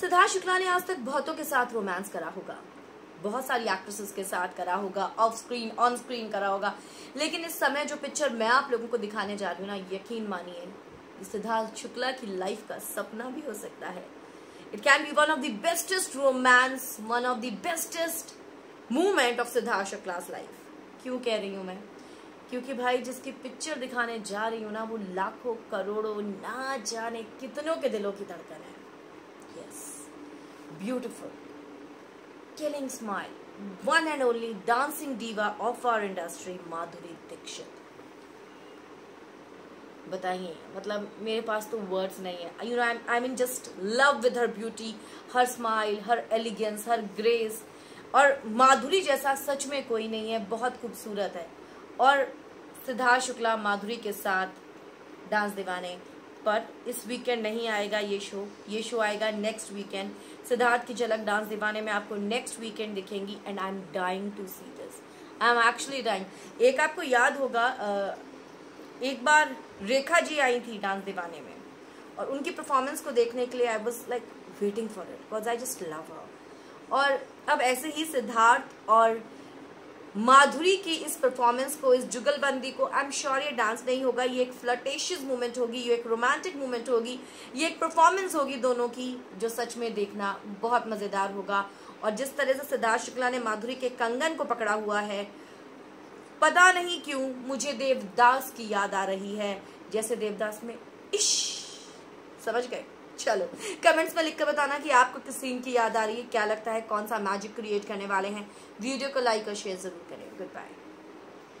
सिद्धार्थ शुक्ला ने आज तक बहुतों के साथ रोमांस करा होगा। बहुत सारी एक्ट्रेसेस के साथ करा होगा ऑफ़ स्क्रीन ऑन स्क्रीन करा होगा। लेकिन इस समय जो पिक्चर मैं आप लोगों को दिखाने जा रही हूँ ना, यकीन मानिए सिद्धार्थ शुक्ला की लाइफ का सपना भी हो सकता है। It can be one of the bestest romance one of the bestest movement of Siddharth Shukla's life क्यों कह रही हूँ मैं? क्योंकि भाई, जिसकी पिक्चर दिखाने जा रही हूँ ना, वो लाखों करोड़ों ना जाने कितनों के दिलों की धड़कन है। Yes beautiful killing smile one and only dancing diva of our industry Madhuri Dixit बताइए मतलब मेरे पास तो वर्ड्स नहीं है। You know I mean just love with her beauty her smile her elegance her grace और माधुरी जैसा सच में कोई नहीं है, बहुत खूबसूरत है। और सिद्धार्थ शुक्ला माधुरी के साथ डांस दीवाने पर इस वीकेंड नहीं आएगा ये शो ये शो आएगा नेक्स्ट वीकेंड सिद्धार्थ की झलक डांस दीवाने में आपको नेक्स्ट वीकेंड दिखेंगी and I am dying to see this I am actually dying एक आपको याद होगा एक बार रेखा जी आई थी डांस दीवाने में और उनकी परफॉर्मेंस को देखने के लिए I was like waiting for it because I just love her और अब ऐसे ही सिद्धार्थ और माधुरी की इस परफॉर्मेंस को, इस जुगलबंदी को आई एम श्योर ये डांस नहीं होगा, ये एक फ्लटेशियस मूवमेंट होगी, ये एक रोमांटिक मूवमेंट होगी, ये एक परफॉर्मेंस होगी दोनों की, जो सच में देखना बहुत मज़ेदार होगा। और जिस तरह से सिद्धार्थ शुक्ला ने माधुरी के कंगन को पकड़ा हुआ है, पता नहीं क्यों मुझे देवदास की याद आ रही है। जैसे देवदास में इश समझ गए? चलो कमेंट्स में लिख कर बताना कि आपको किस सीन की याद आ रही है, क्या लगता है, कौन सा मैजिक क्रिएट करने वाले हैं। वीडियो को लाइक और शेयर ज़रूर करें। Good bye